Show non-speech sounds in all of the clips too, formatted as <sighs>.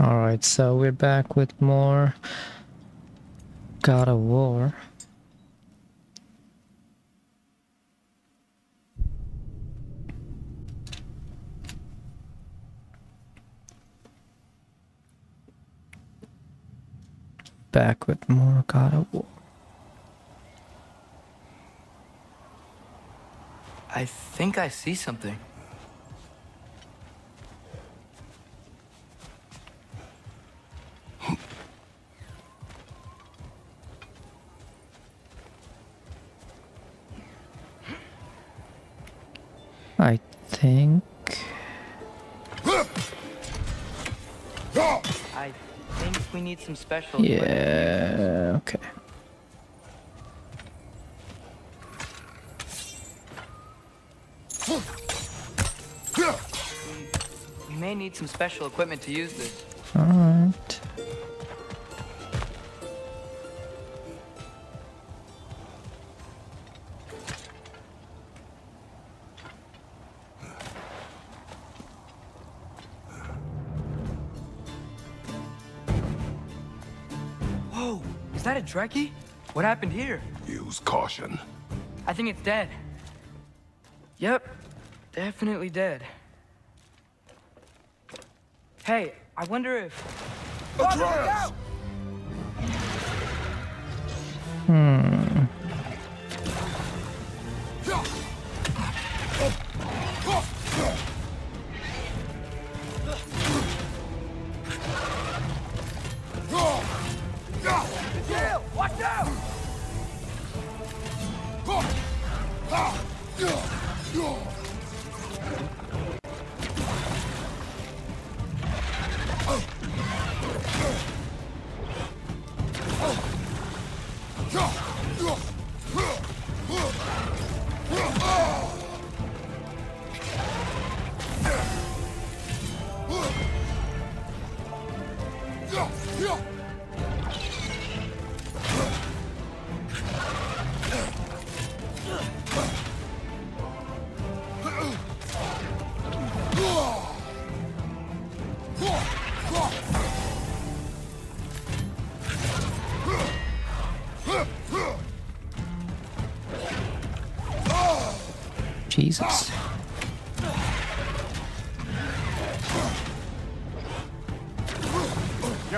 Alright, so we're back with more God of War. Back with more God of War. I think I see something. Some special. Yeah, okay. We may need some special equipment to use this. Alright. Trekkie? What happened here? Use caution. I think it's dead. Yep, definitely dead. Hey, I wonder if. Atreus! Watch Jesus.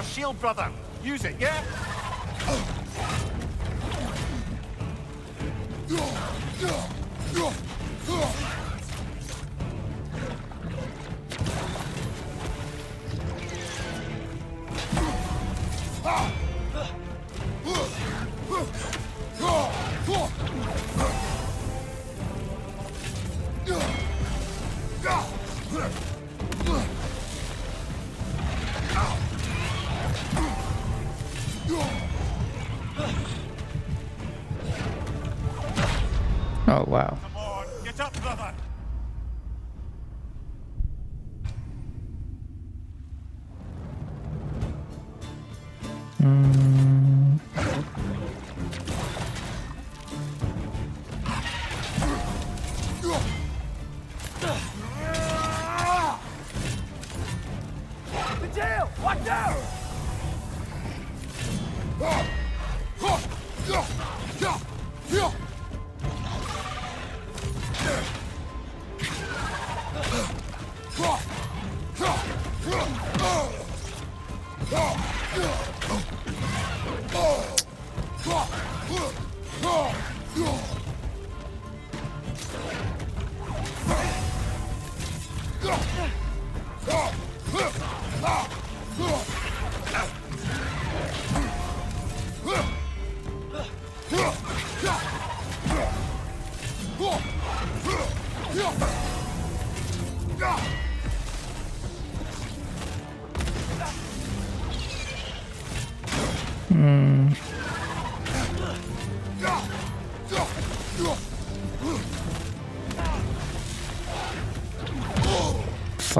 Your shield, brother. Use it, yeah?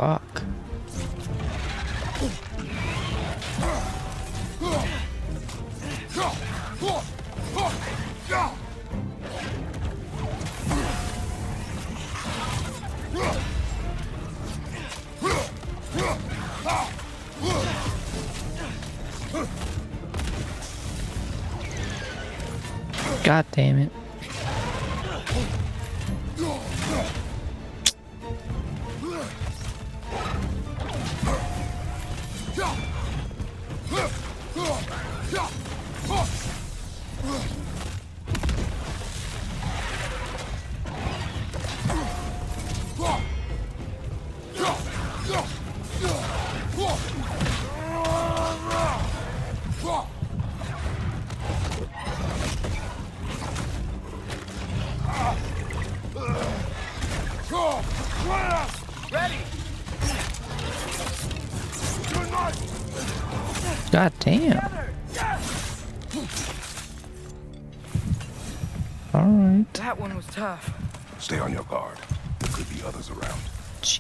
Fuck. God damn.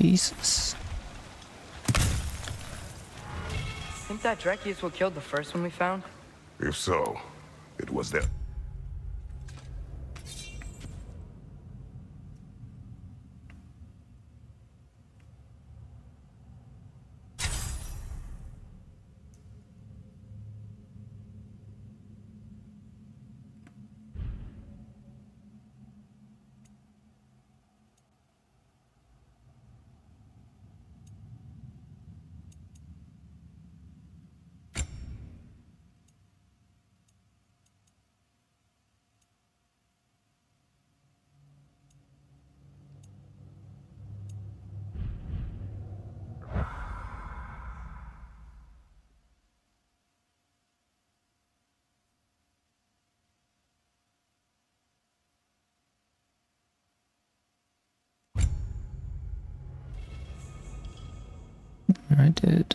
Jesus. Think that Drekius what killed the first one we found? If so, it was them. I did.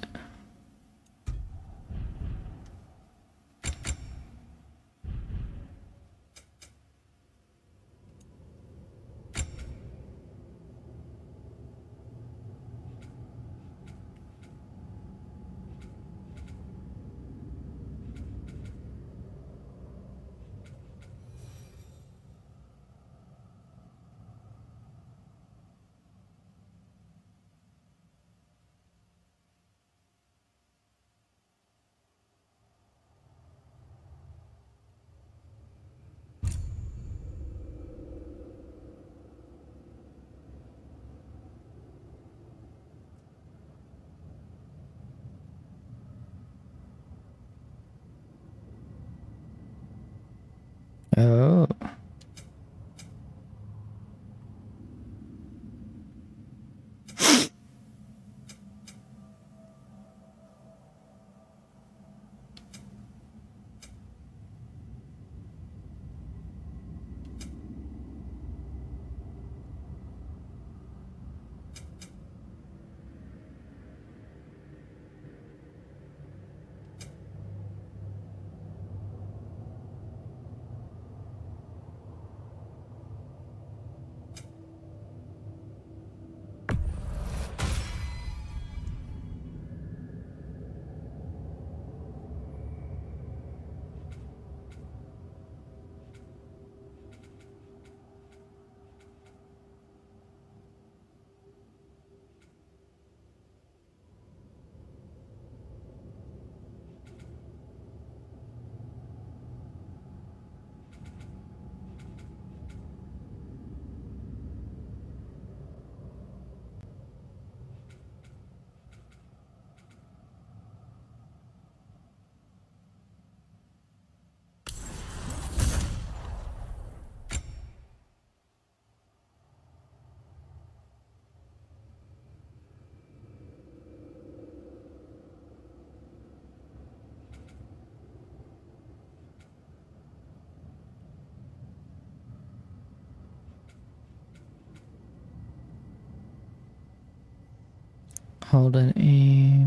Hold aim. Aim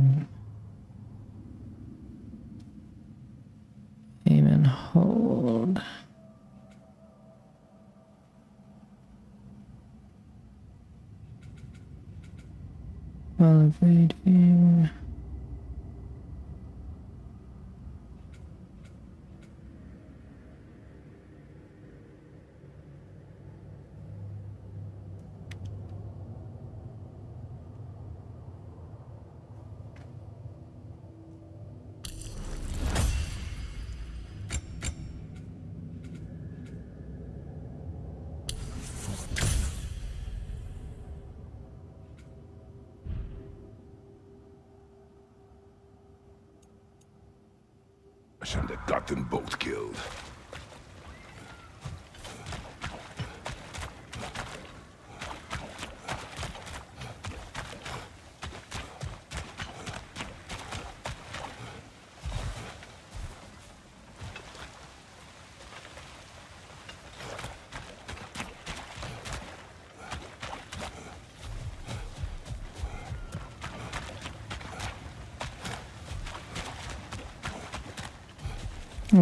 them both killed.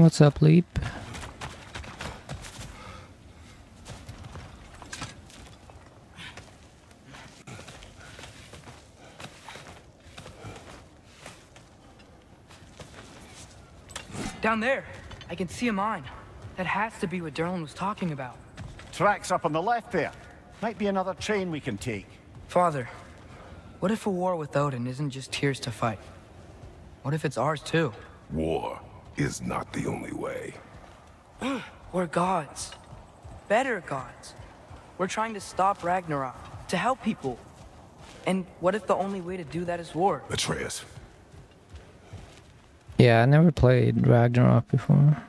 What's up, Leap? Down there, I can see a mine. That has to be what Durlin was talking about. Tracks up on the left there. Might be another train we can take. Father, what if a war with Odin isn't just Tyr's to fight? What if it's ours too? War is not the only way. <gasps> We're gods. Better gods. We're trying to stop Ragnarok, to help people. And what if the only way to do that is war? Atreus, Yeah, I never played Ragnarok before.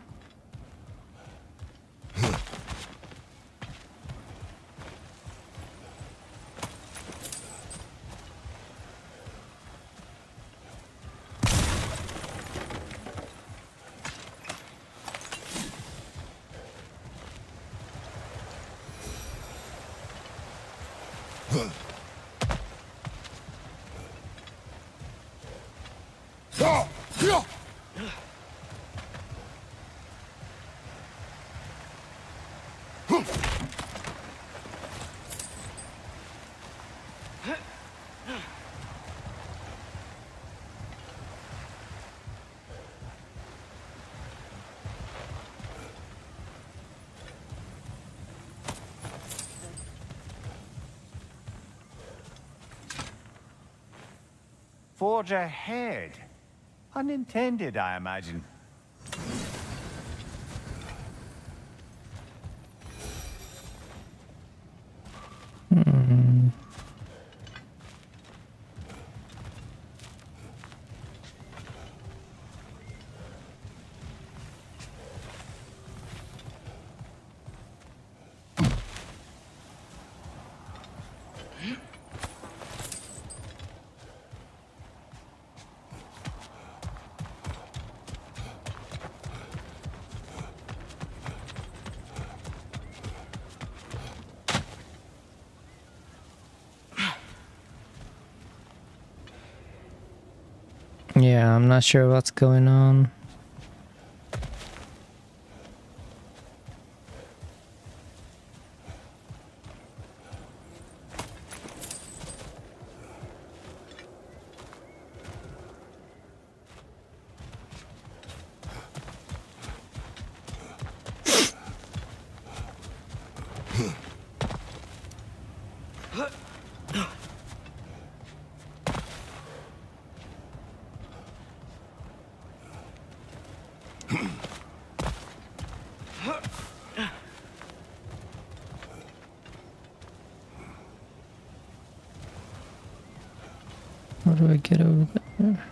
Forge ahead. Unintended, I imagine. Yeah, I'm not sure what's going on. How do I get over there?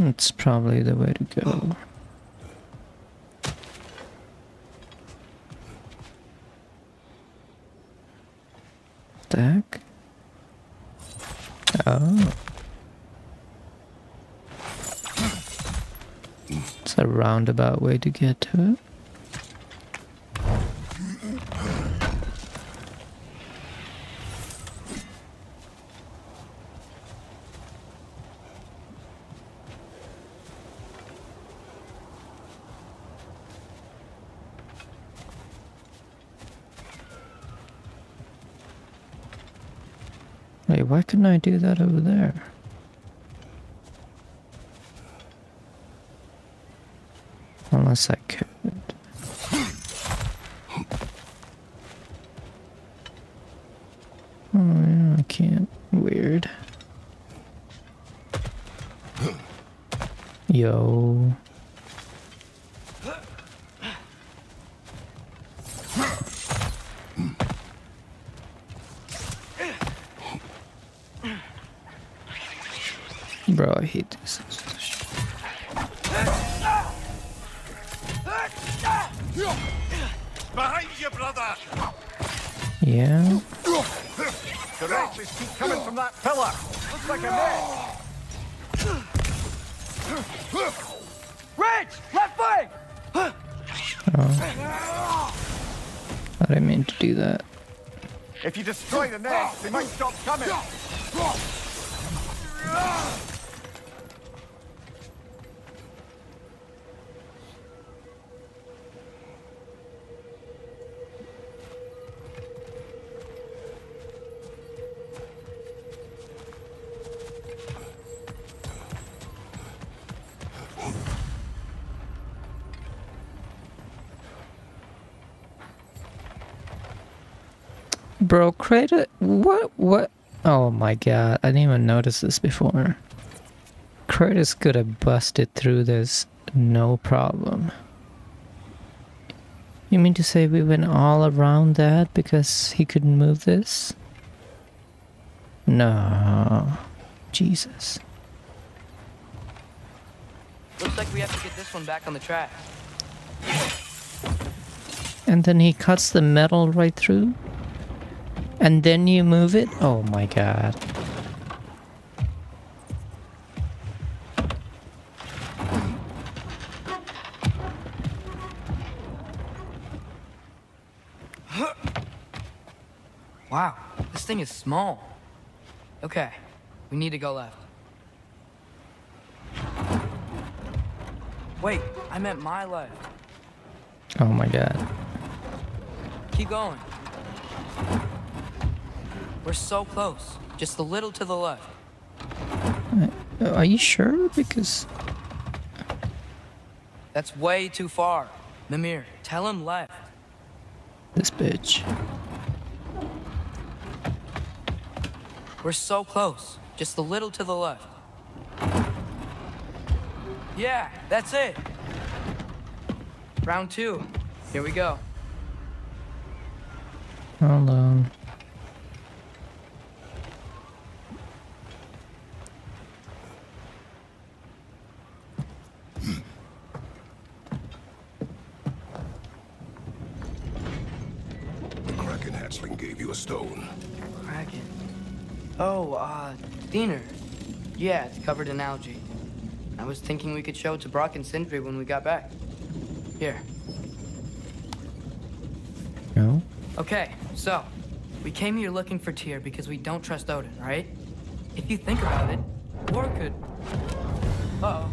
It's probably the way to go. Heck? Oh. It's a roundabout way to get to it. Couldn't I do that over there? Unless I could. Oh, yeah, I can't. Weird. Yo. Bro, I hate this. Behind you, brother! Yeah? The wretches keep coming from that pillar. Looks like a net. Rich! Left flank! Oh. I didn't mean to do that. If you destroy the nest, they might stop coming. Bro, Kratos, what, what? Oh my god, I didn't even notice this before. Kratos could have busted through this no problem. You mean to say we went all around that because he couldn't move this? No. Jesus. Looks like we have to get this one back on the track. And then he cuts the metal right through? And then you move it? Oh my god. Wow, this thing is small. Okay, we need to go left. Wait, I meant my left. Oh my god. Keep going. We're so close. Just a little to the left. Uh, are you sure? Because That's way too far. Mimir, tell him left. this bitch. We're so close. Just a little to the left. Yeah, that's it. Round two. Here we go. Hold on. Hatchling gave you a stone. Kraken. Oh, uh, Diener. Yeah, it's covered in algae. I was thinking we could show it to Brok and Sindri when we got back. Here. No? Okay, so, we came here looking for Tyr because we don't trust Odin, right? If you think about it, war could... Uh-oh.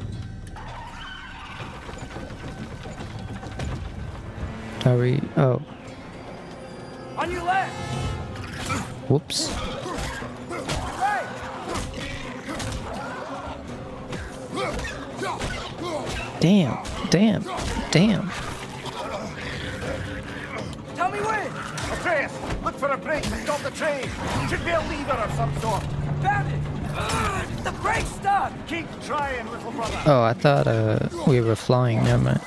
Are we? Oh, whoops. Damn, damn, damn. Tell me when! Atreus, look for a brake to stop the train. Should be a lever of some sort. Found it! Ugh, the brake's stuck! Keep trying, little brother. Oh, I thought uh we were flying. Never mind.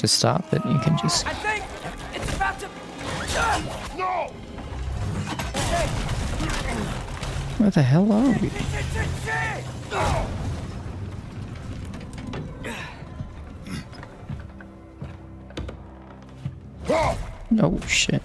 To stop it. You can just. I think it's about to... Ugh! No! Where the hell are we? Oh shit.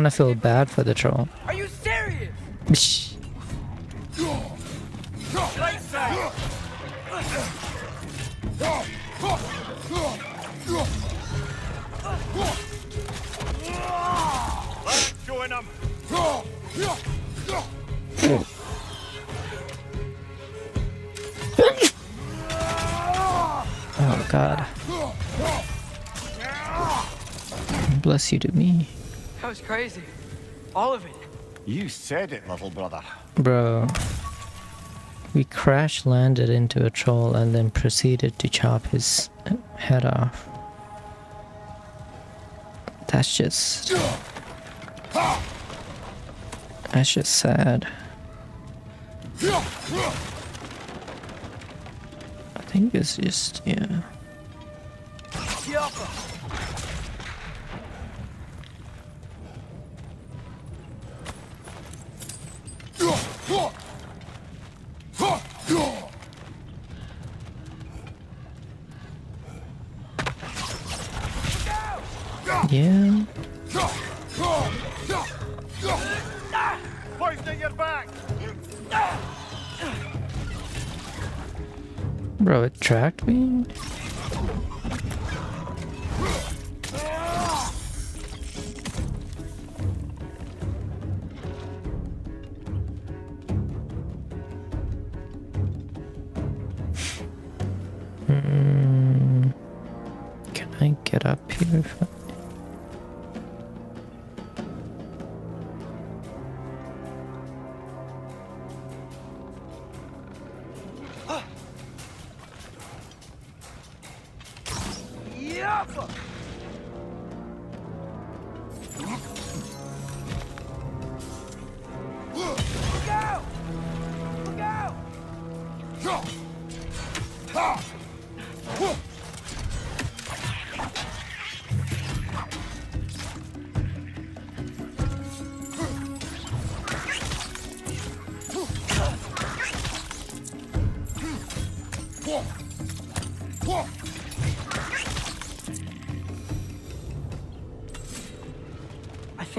Kind of feel bad for the troll. Are you serious? Crazy. All of it. You said it, little brother. Bro. We crash landed into a troll and then proceeded to chop his head off. That's just. That's just sad. I think it's just, yeah. Yeah. It me?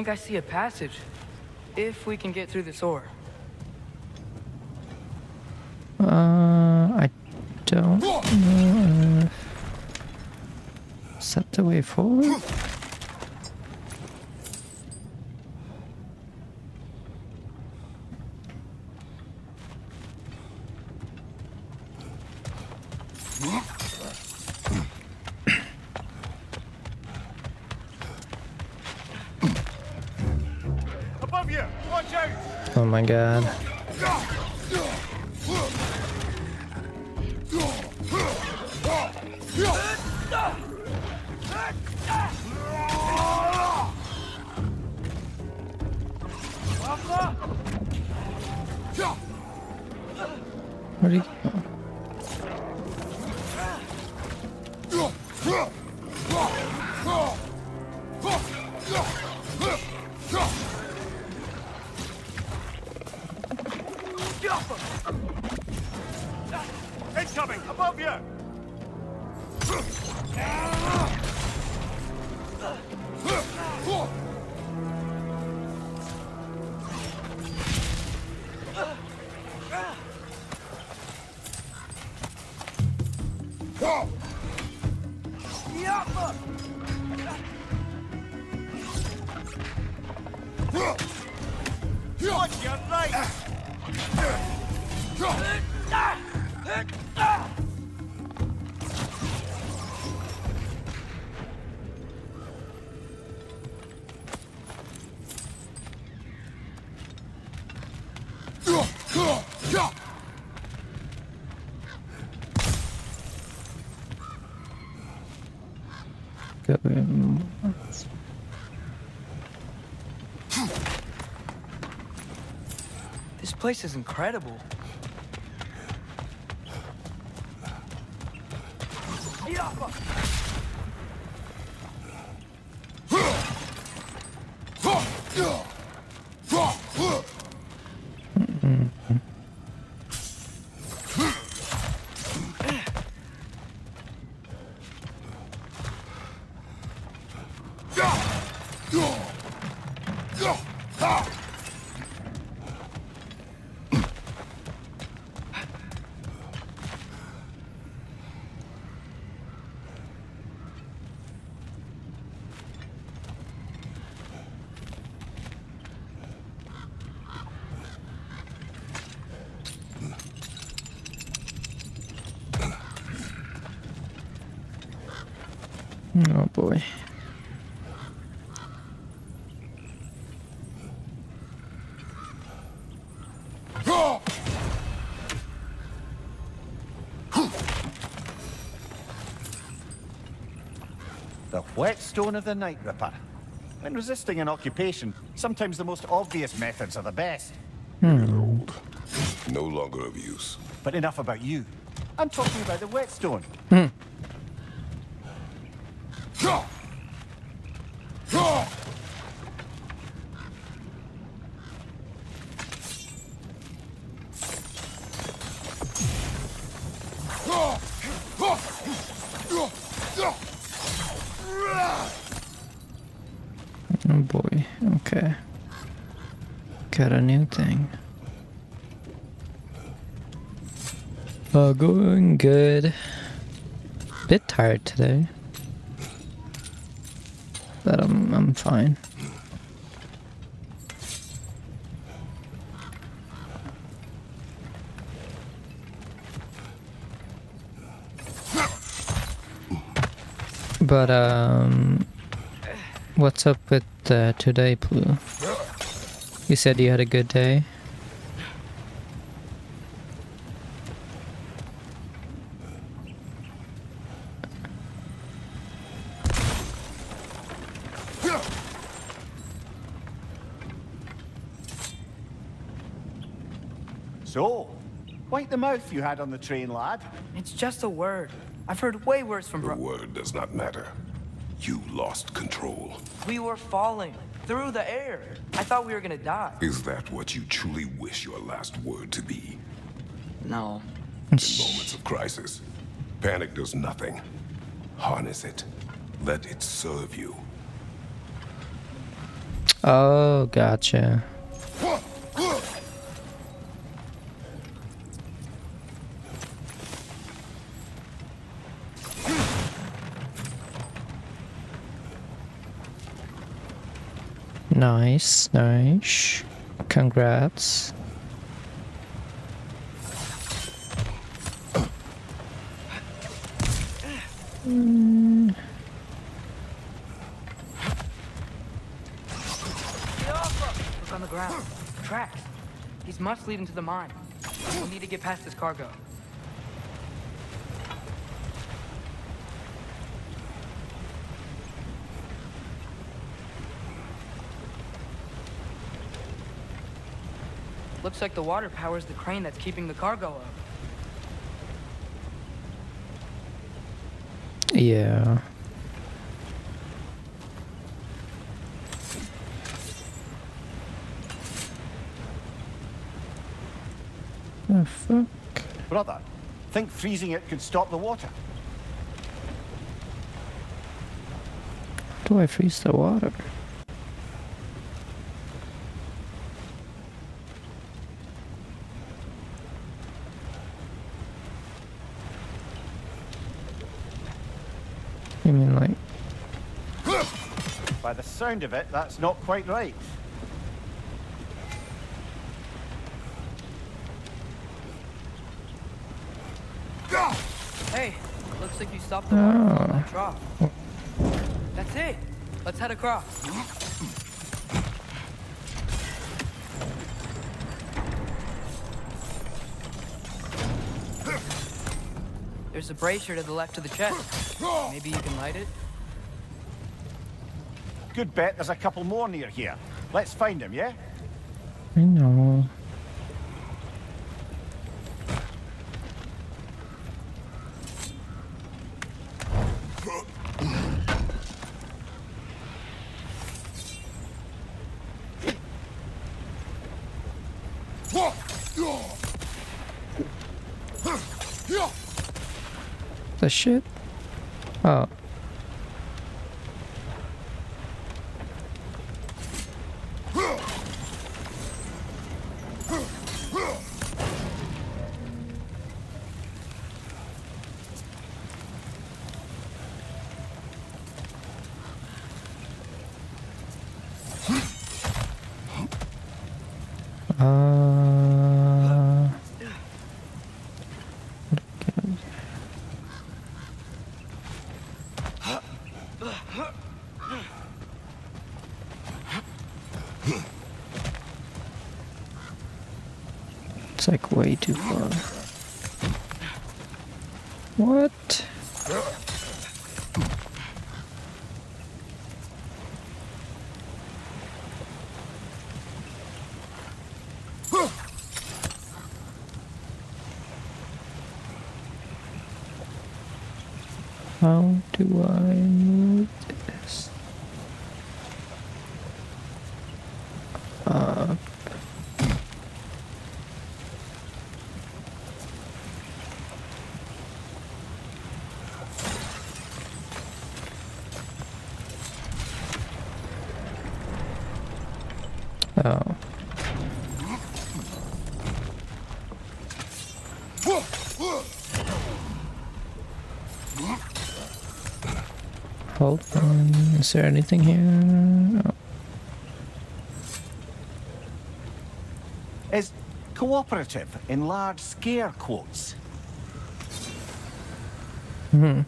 Think I see a passage. If we can get through this ore. Uh, I don't know. Is that the way forward? Oh my god. Place is incredible. Oh boy. The whetstone of the Night Ripper. When resisting an occupation, sometimes the most obvious methods are the best. Hmm. Old. No longer of use. But enough about you. I'm talking about the whetstone. Oh boy. Okay. Got a new thing. Going good. Bit tired today. But I'm I'm fine. But um what's up with uh, today, Blue? You said you had a good day. So, wipe you had on the train, lad. It's just a word. I've heard way worse from The word does not matter. You lost control. We were falling through the air. I thought we were gonna die. Is that what you truly wish your last word to be? No. In moments of crisis, panic does nothing. Harness it. Let it serve you. Oh, gotcha. Nice, nice. Congrats. Look on the ground. Tracks. These must lead into the mine. We need to get past this cargo. Looks like the water powers the crane that's keeping the cargo up. Yeah. The fuck? Brother, think freezing it could stop the water? Do I freeze the water? You mean like By the sound of it, that's not quite right. Hey, looks like you stopped the oh. water flow in Oh. that trough. That's it. Let's head across. There's a brazier to the left of the chest. Maybe you can light it? Good bet there's a couple more near here. Let's find them, yeah? I know. The shit? Oh. Uh, It's like way too far. What? How do I move this? Up. Oh. Hold on. Is there anything here? Oh. Is cooperative in large scare quotes. Hmm.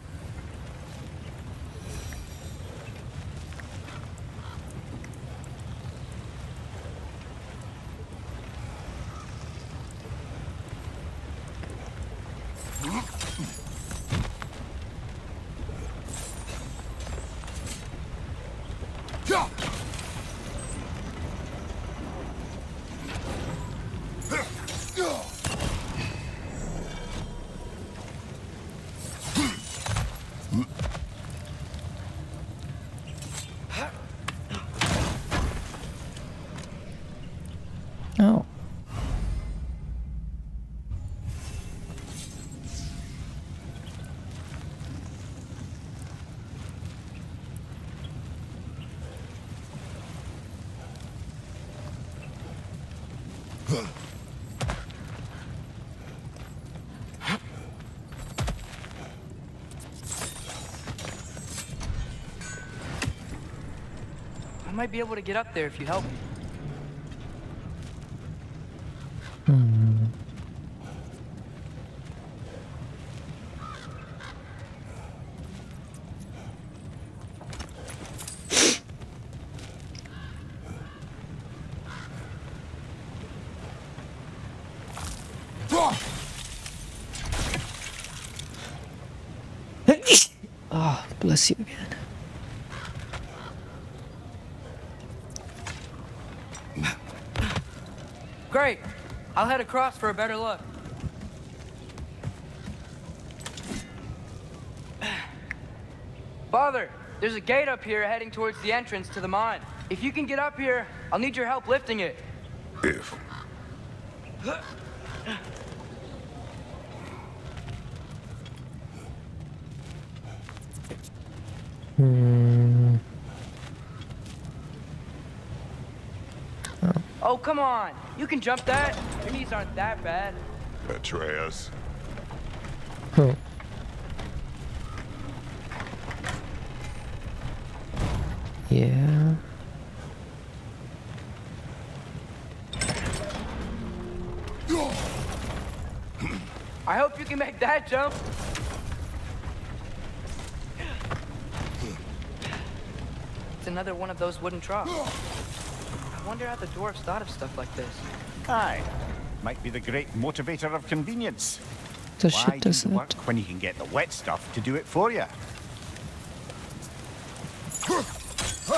Might be able to get up there if you help me. Oh, <laughs> bless you again. Great. I'll head across for a better look. <sighs> Father, there's a gate up here heading towards the entrance to the mine. If you can get up here, I'll need your help lifting it. If. Hmm. Oh, come on. You can jump that. Your knees aren't that bad. Atreus. Oh. <laughs> Yeah. I hope you can make that jump. It's another one of those wooden troughs. I wonder how the dwarves thought of stuff like this. Aye. Might be the great motivator of convenience. The Why shit do does the it. work when you can get the wet stuff to do it for you? Hmm.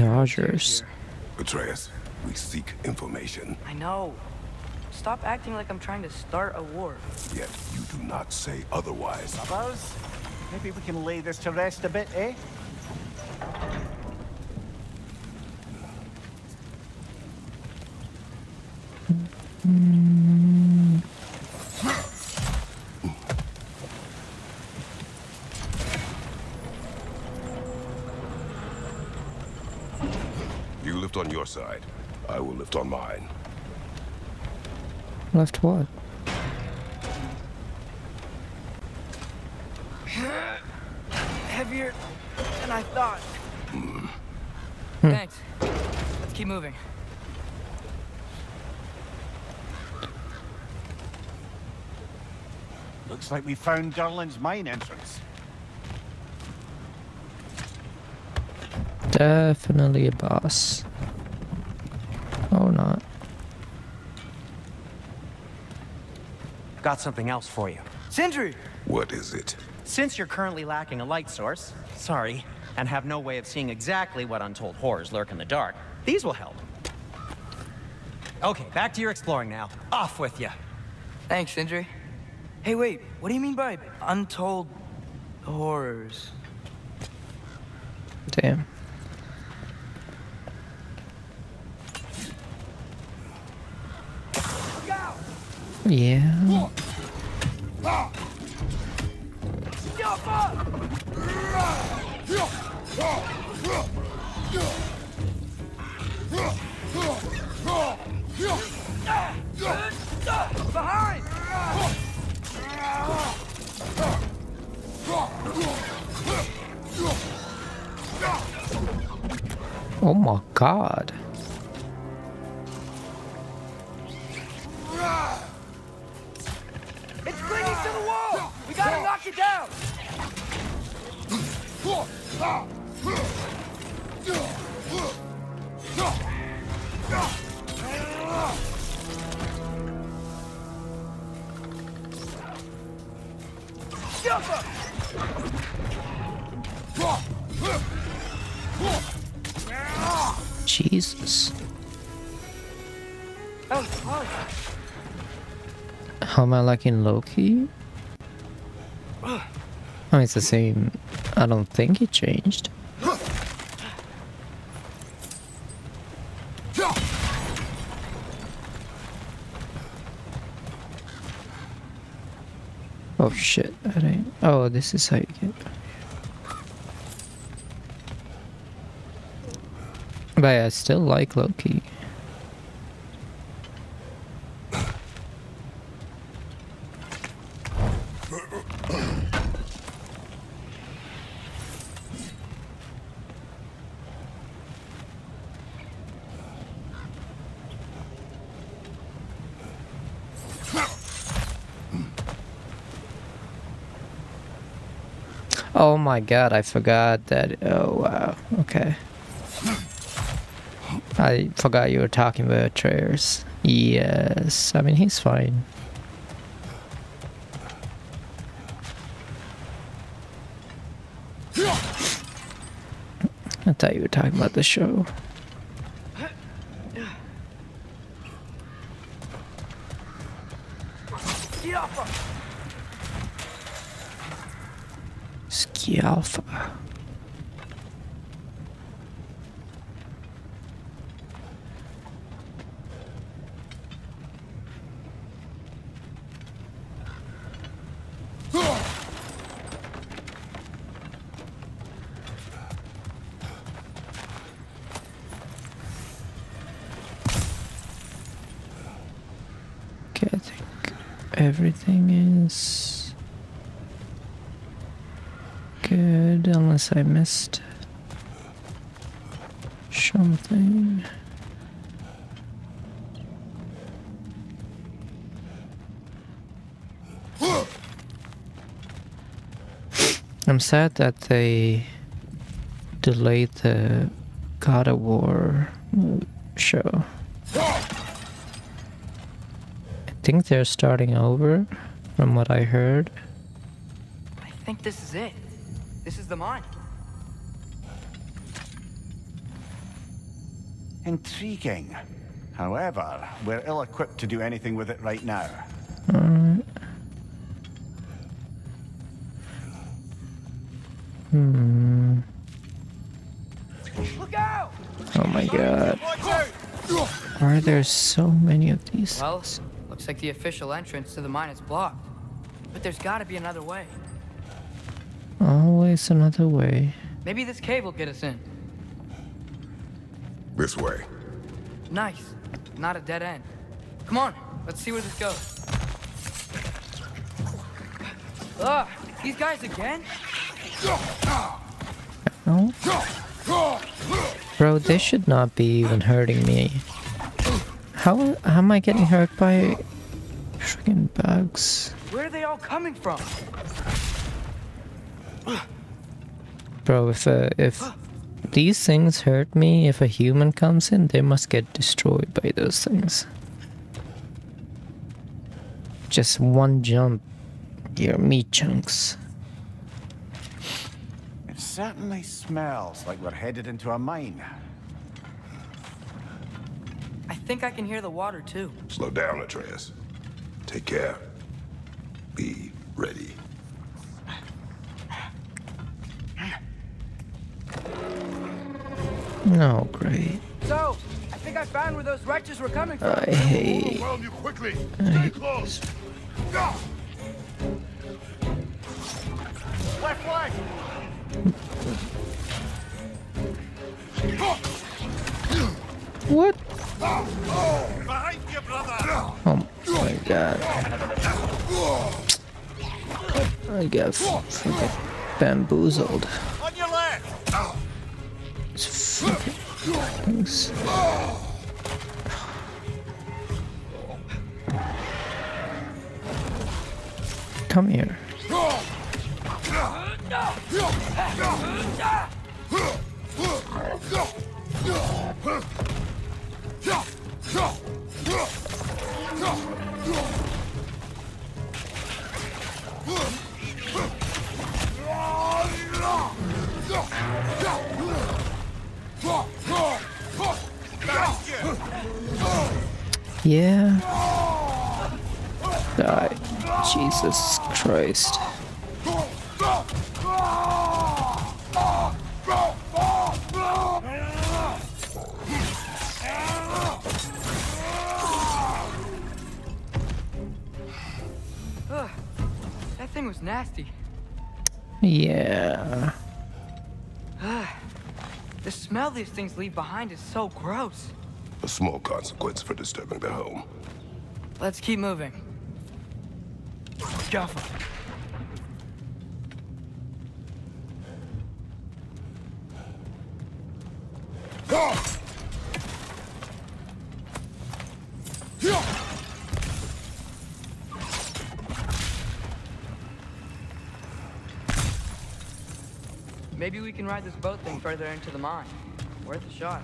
Them Dodgers. Atreus, we seek information, I know. Stop acting like I'm trying to start a war. yet you do not say otherwise. Buzz, maybe we can lay this to rest a bit, eh? I will lift on mine. Left what? Heavier than I thought. Hmm. Hmm. Thanks. Let's keep moving. Looks like we found Durlin's mine entrance. Definitely a boss. Oh, not. Got something else for you. Sindri! What is it? Since you're currently lacking a light source, sorry, and have no way of seeing exactly what untold horrors lurk in the dark, these will help. Okay, back to your exploring now. Off with you. Thanks, Sindri. Hey, wait, what do you mean by untold horrors? Damn. Yeah. Behind! Oh my god. Jesus. How am I liking Loki? Oh, it's the same. I don't think it changed. Oh shit, that ain't. Oh, this is how you get. But yeah, I still like Loki. Oh my god, I forgot that. Oh wow, okay. I forgot you were talking about Trayers. Yes, I mean, he's fine. I thought you were talking about the show. Skialfa. Okay, I think everything is good unless I missed something. I'm sad that they delayed the God of War show. I think they're starting over, from what I heard. I think this is it. This is the mine. Intriguing. However, we're ill-equipped to do anything with it right now. Alright. Hmm. Look out! Oh my god. Why are there so many of these? Well, looks like the official entrance to the mine is blocked. But there's gotta be another way. Always another way. Maybe this cave will get us in. This way. Nice. Not a dead end. Come on, let's see where this goes. Ugh, these guys again? No? Bro, they should not be even hurting me. How, how am I getting hurt by freaking bugs? Where are they all coming from? Bro, if uh, if these things hurt me, if a human comes in, they must get destroyed by those things. Just one jump, your meat chunks. It certainly smells like we're headed into a mine. I think I can hear the water too. Slow down, Atreus. Take care. Be ready. No, great. So, I think I found where those wretches were coming from. I hate. Overwhelm you quickly. Stay close. Go! Left leg! What? Behind you, brother! Oh my god. I got freaking bamboozled. Things. Come here. Yeah. Die. Jesus Christ. Ugh, that thing was nasty. Yeah. <sighs> The smell these things leave behind is so gross. A small consequence for disturbing their home. Let's keep moving. Go. Maybe we can ride this boat thing further into the mine. Worth a shot.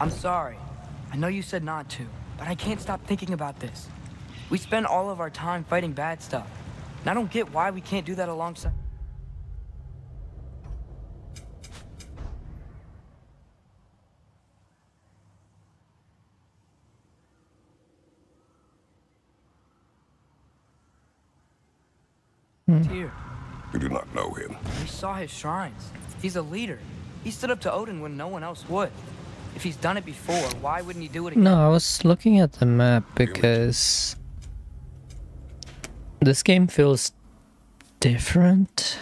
I'm sorry. I know you said not to, but I can't stop thinking about this. We spend all of our time fighting bad stuff. And I don't get why we can't do that alongside. Hmm. Tyr, We do not know him. we saw his shrines. He's a leader. He stood up to Odin when no one else would. If he's done it before, why wouldn't he do it again? No, I was looking at the map because this game feels different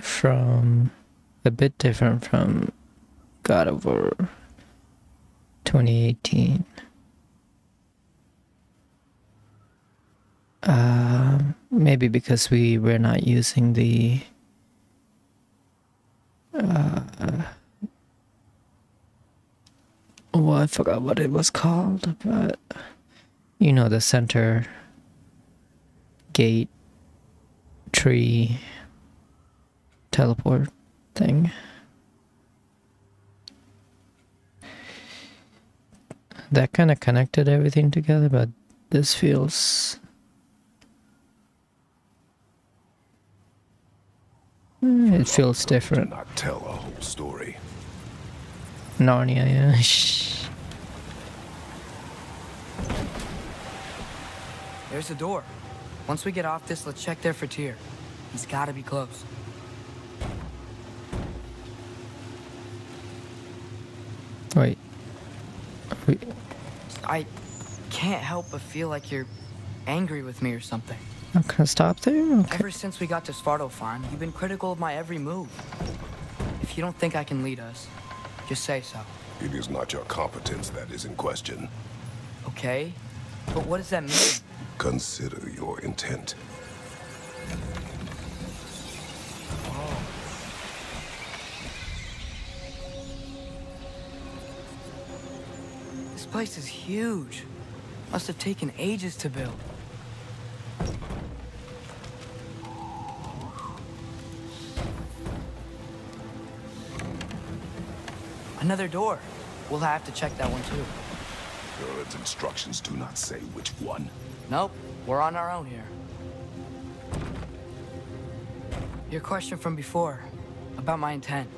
from a bit different from God of War 2018. Uh, maybe because we were not using the uh, well, I forgot what it was called, but you know the center gate tree teleport thing. That kind of connected everything together, but this feels. It feels different. Not tell a whole story. Narnia, yeah. <laughs> Shh. There's a door. Once we get off this, let's check there for Tyr. He's gotta be close. Wait. I can't help but feel like you're angry with me or something. I'm gonna stop there? Okay. Ever since we got to Svartalfheim, you've been critical of my every move. If you don't think I can lead us, just say so, It is not your competence that is in question. okay? But what does that mean? Consider your intent. This place is huge. Must have taken ages to build. Another door. We'll have to check that one too. God's instructions do not say which one. Nope, we're on our own here. Your question from before, about my intent.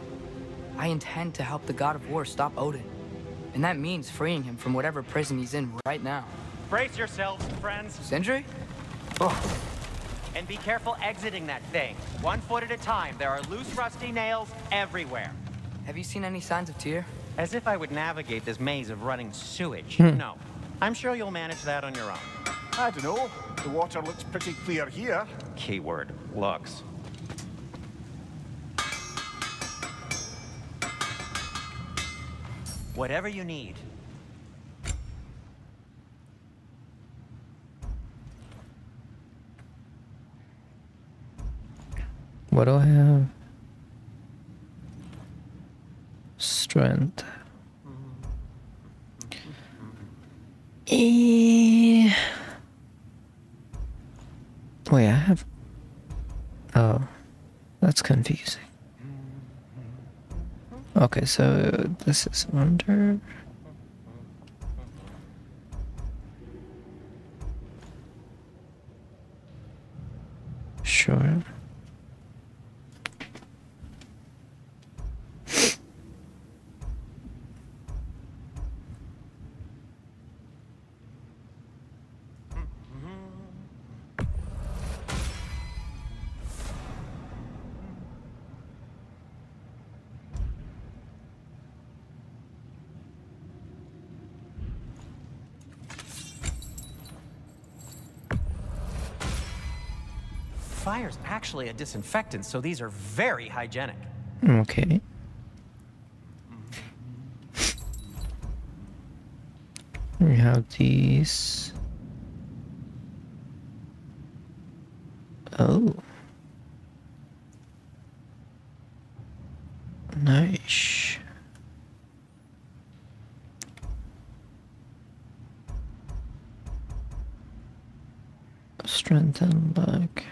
I intend to help the God of War stop Odin. And that means freeing him from whatever prison he's in right now. Brace yourselves, friends, Sindri? and be careful exiting that thing. One foot at a time. There are loose, rusty nails everywhere. Have you seen any signs of Tyr? As if I would navigate this maze of running sewage. Hmm. No. I'm sure you'll manage that on your own. I don't know. The water looks pretty clear here. Keyword, looks. Whatever you need. What do I have? Strength. Eh. Wait, I have. Oh, that's confusing. Okay, so this is under. Sure. Fire's actually a disinfectant, so these are very hygienic. Okay. We have these. Oh. Nice. Strength and luck.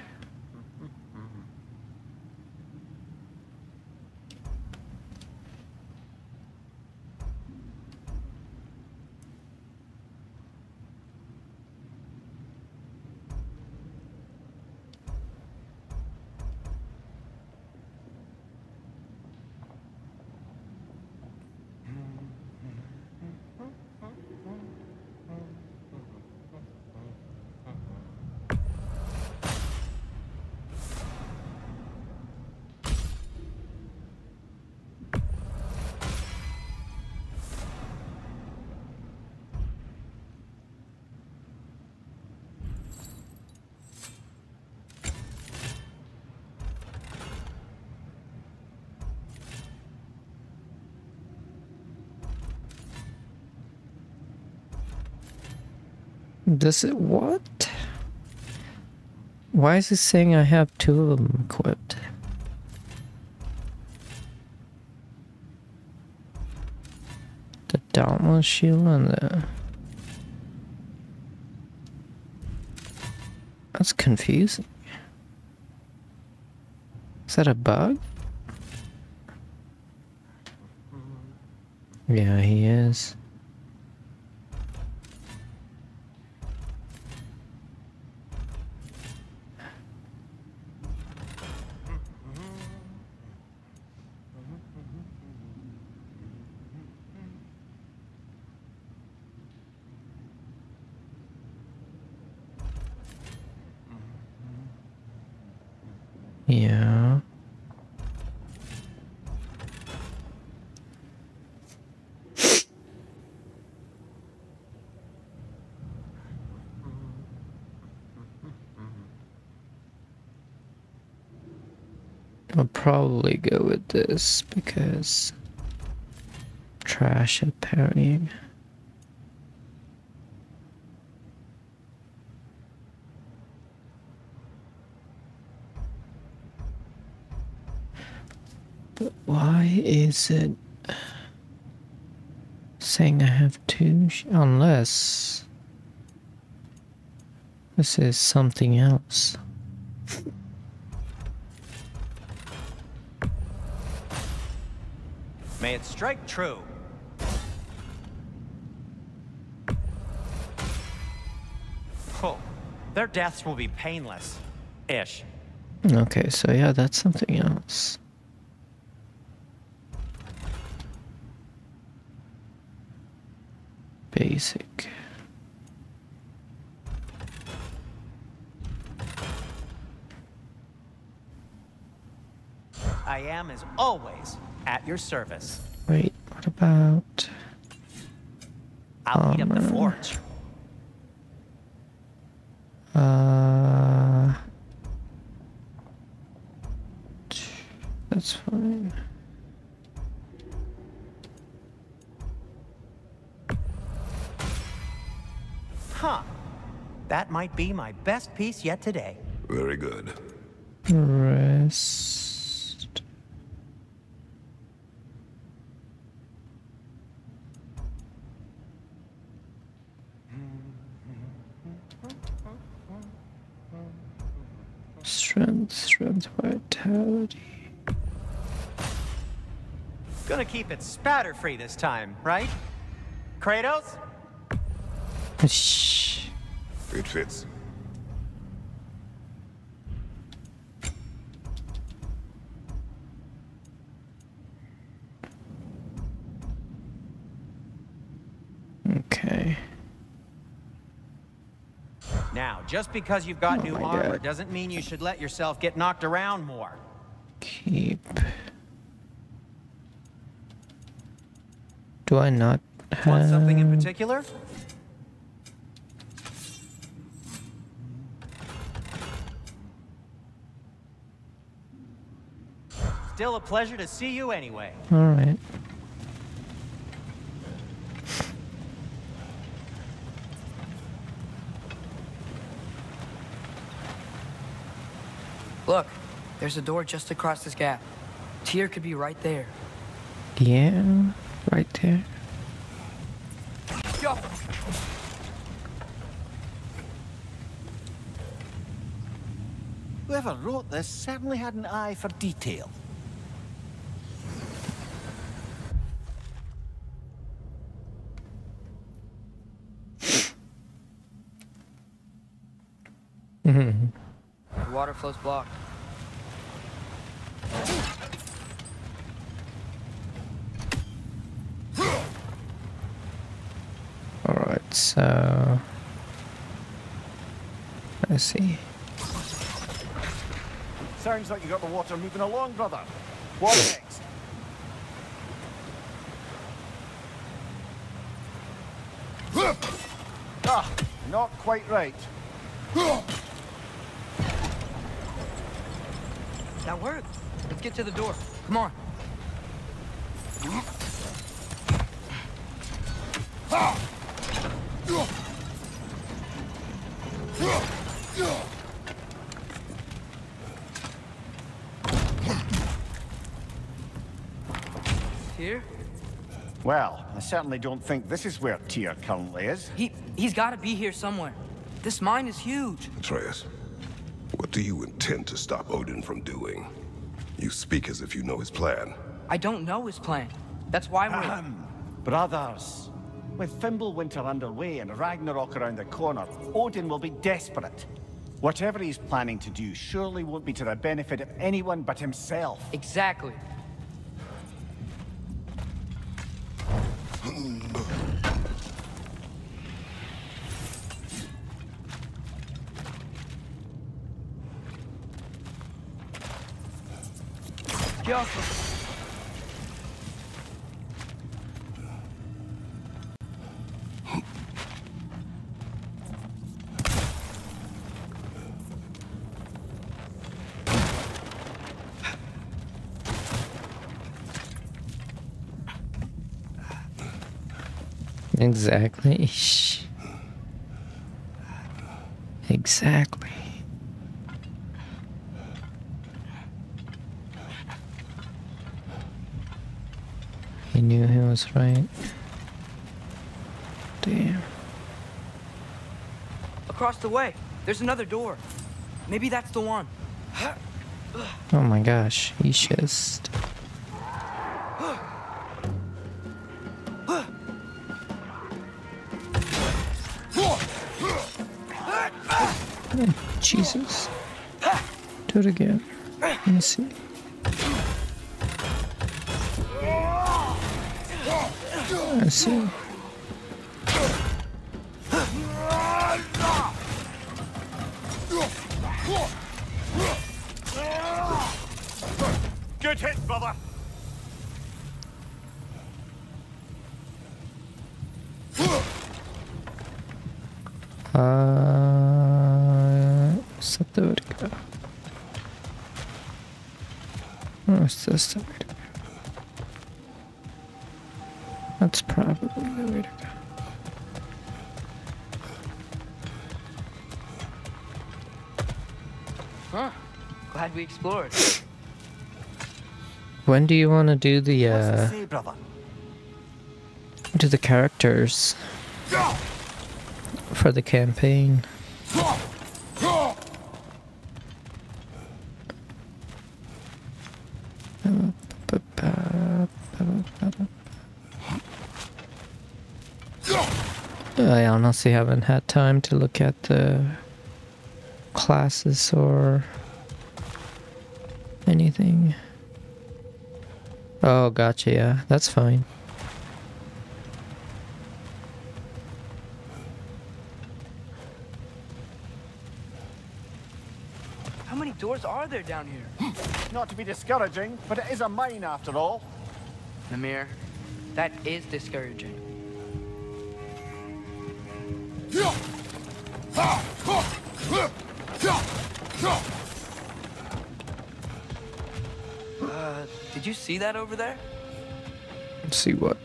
Does it what? Why is it saying I have two of them equipped? The Dauntless Shield and the. That's confusing. Is that a bug? Yeah, he is. Yeah. I'll probably go with this because trash at parrying. Is it saying I have two? sh- Unless this is something else. May it strike true. Oh, their deaths will be painless. Ish. Okay, so yeah, that's something else. I am, as always, at your service. Wait, what about I'll heat up the Um, forge. uh That's fine. Huh. That might be my best piece yet today. Very good. Rest. Keep it spatter free this time, right? Kratos? Shh. It fits. Okay. Now, just because you've got Oh new armor God. doesn't mean you should let yourself get knocked around more. Keep. Do I not have Want something in particular? Still a pleasure to see you anyway. All right. Look, there's a door just across this gap. Tyr could be right there. Yeah, right there. Yo! Whoever wrote this certainly had an eye for detail. Mm-hmm. The water flow's blocked. All right, so let's see. Sounds like you got the water moving along, brother. What <laughs> next? ah, not quite right. That worked. Let's get to the door. Come on. Certainly don't think this is where Tyr currently is. He, he's got to be here somewhere. This mine is huge. Atreus, what do you intend to stop Odin from doing? You speak as if you know his plan. I don't know his plan. That's why we're... Ahem. Brothers, with Fimbulwinter underway and Ragnarok around the corner, Odin will be desperate. Whatever he's planning to do surely won't be to the benefit of anyone but himself. Exactly. Exactly. Exactly. Was right. Damn. Across the way, there's another door. Maybe that's the one. Oh my gosh, he's just. <sighs> Jesus. Do it again. Let me see. I see. Good hit, brother. Uh, set the That's probably the way to go. Huh. Glad we explored. <laughs> When do you want to do the What's uh to say, brother? do the characters for the campaign? I honestly haven't had time to look at the classes or anything. Oh, gotcha. Yeah, that's fine. How many doors are there down here? Hmm. Not to be discouraging, but it is a mine after all. Namir, that is discouraging. Uh, did you see that over there? See what.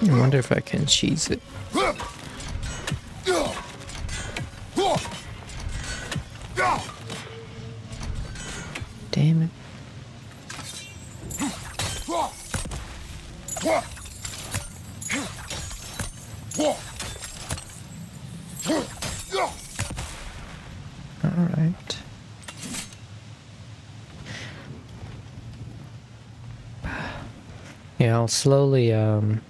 I wonder if I can cheese it. I'll slowly um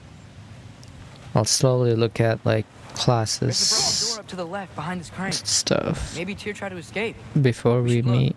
I'll slowly look at like There's a broken classes door up to the left behind this crane. stuff Maybe Tyr tried to escape. before we look. meet.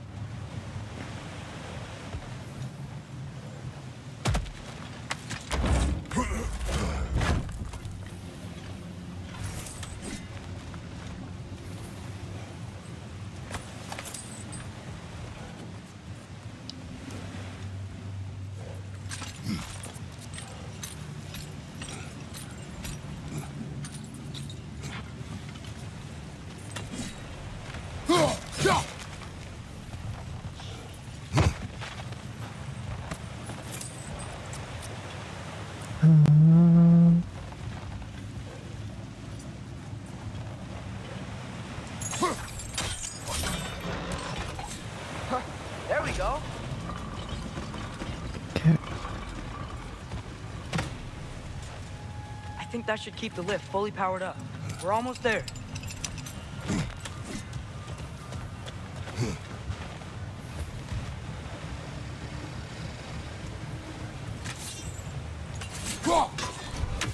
There we go. Okay. I think that should keep the lift fully powered up. We're almost there.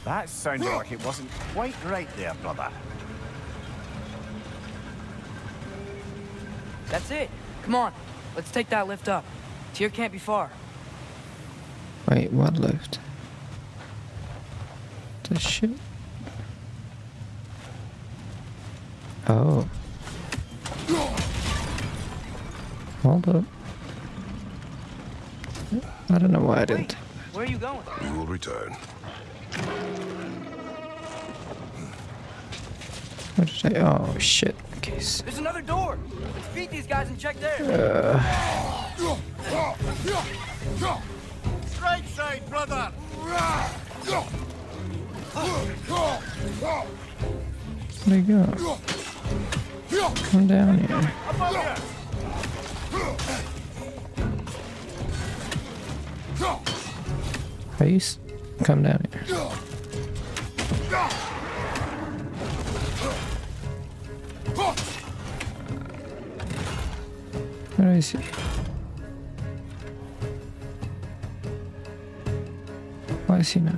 That sounded like it wasn't quite right there, brother. That's it. Come on. Let's take that lift up. Tyr can't be far. Wait, what lift? The shit. Oh. Hold up. I don't know why I didn't. where are you going? We will return. What did I? Oh shit. Okay. s- There's another door. Let's beat these guys and check there. Uh. Right side, brother! Where'd he go? Come down here. Face. Come down here. Where is he? Why is he not?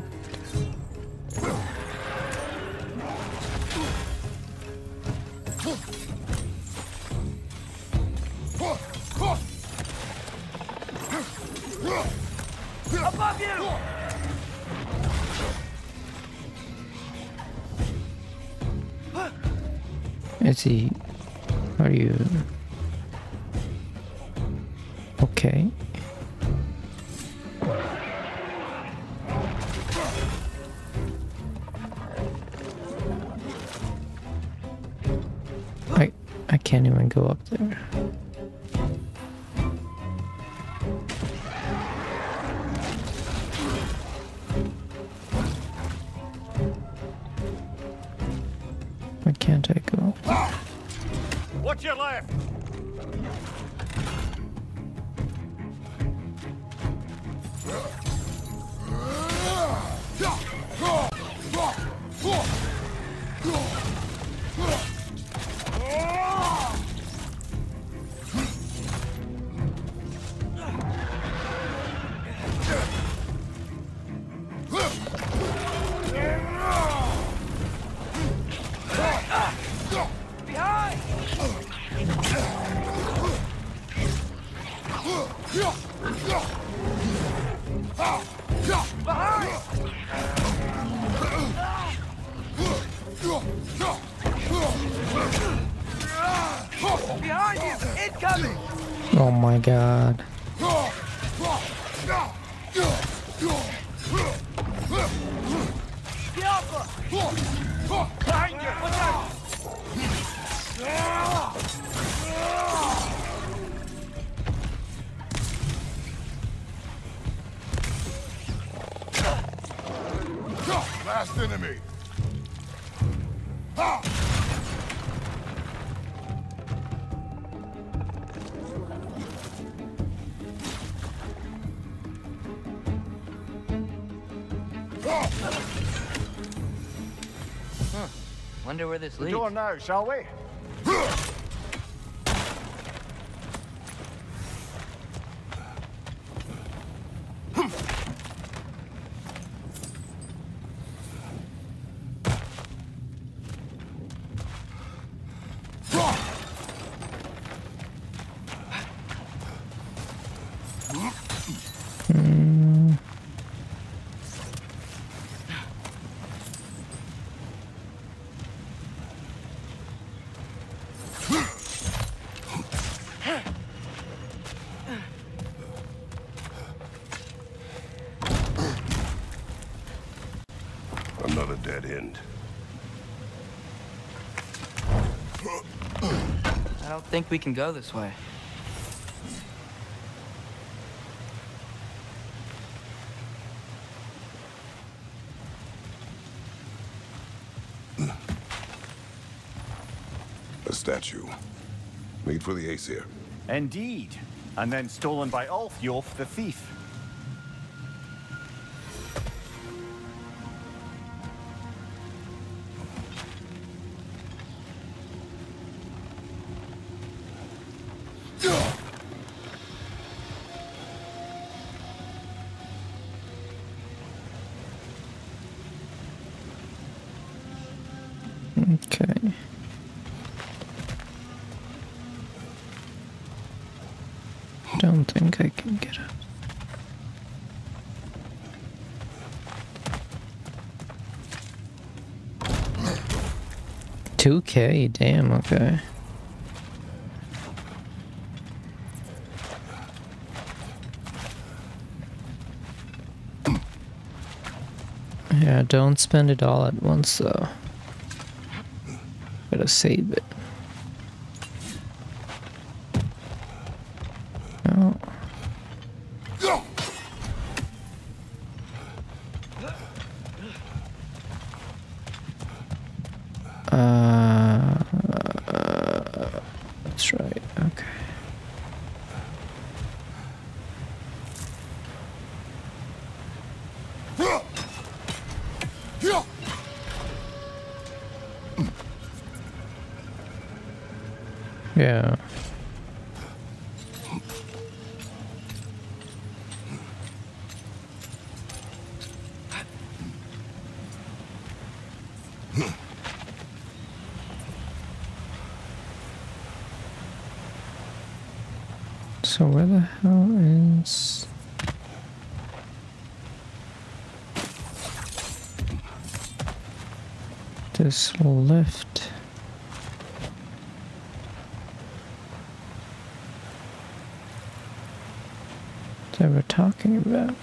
Is he? Are you? Okay. I I can't even go up there. Your left! Wonder where this leads. Door now, shall we? Another dead end. I don't think we can go this way. A statue. Made for the Aesir. Indeed. And then stolen by Ulfjolf the thief. 2k, damn, okay. Yeah, don't spend it all at once though. Gotta save it. So where the hell is this lift? That we're talking about?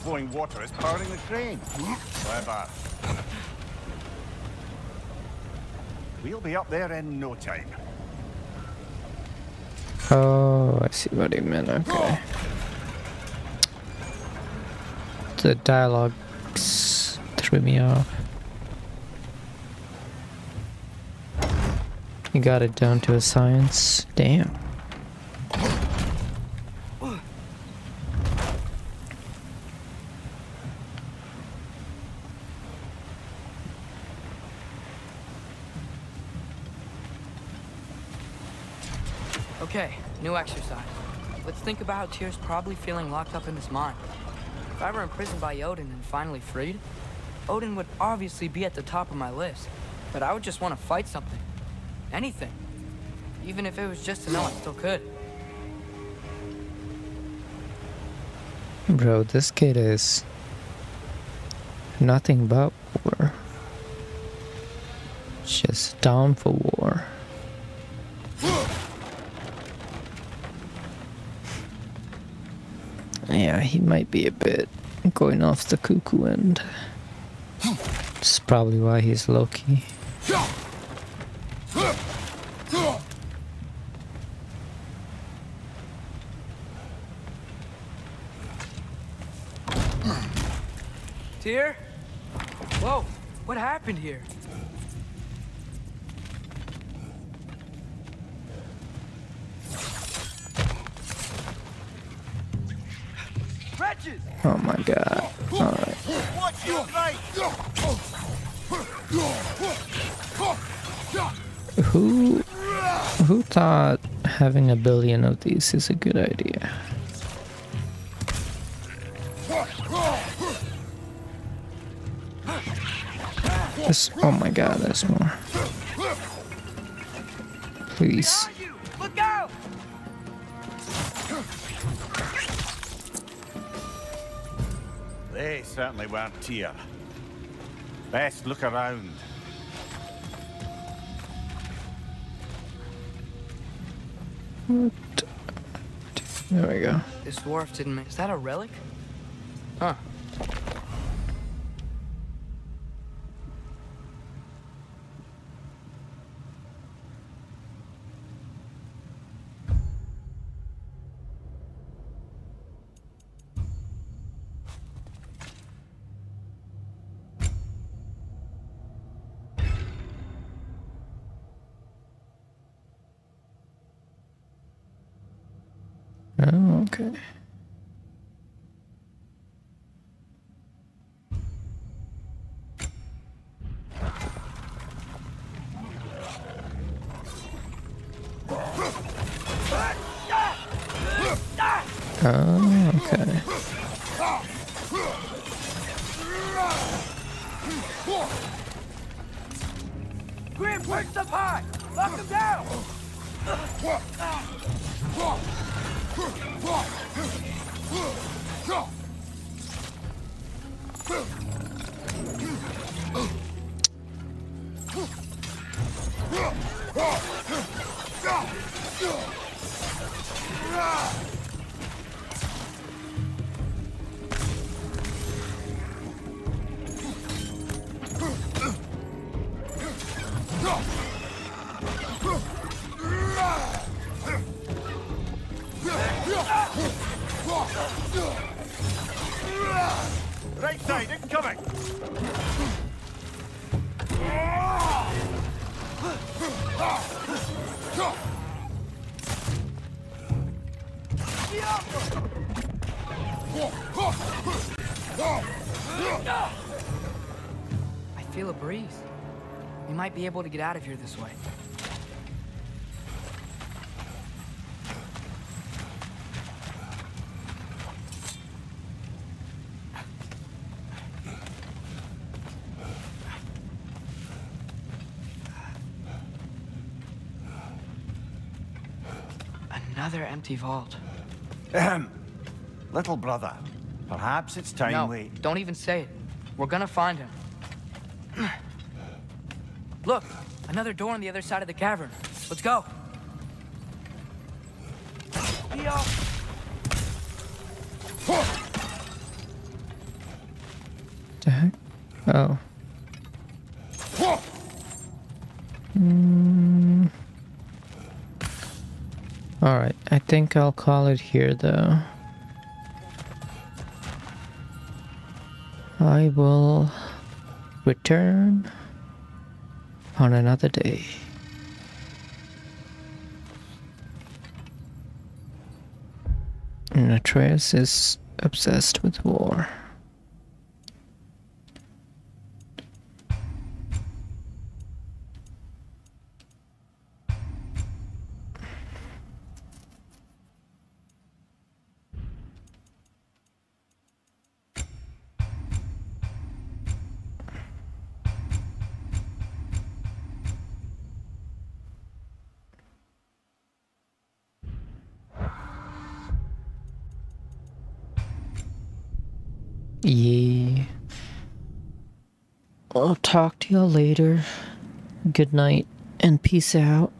Overflowing water is powering the crane. Clever. We'll be up there in no time. oh, I see what he meant. Okay. The dialogue threw me off. You got it down to a science. Damn. Let's think about how Tyr's probably feeling locked up in his mind. If I were imprisoned by Odin and finally freed, Odin would obviously be at the top of my list. But I would just want to fight something. Anything. Even if it was just to know I still could. Bro, this kid is nothing but war. Just down for war. Might be a bit going off the cuckoo end. That's probably why he's Loki. Oh my god. Who who thought having a billion of these is a good idea? This, oh my god, there's more. Please. Weren't Tyr. Best look around. There we go. This dwarf didn't make. Is that a relic? Right side, incoming! I feel a breeze. We might be able to get out of here this way. Another empty vault. Ahem. Little brother, perhaps it's time no, we... don't even say it. We're gonna find him. <clears throat> Look, another door on the other side of the cavern. Let's go. Think I'll call it here though. I will return on another day. And Atreus is obsessed with war. You later. Good night and peace out.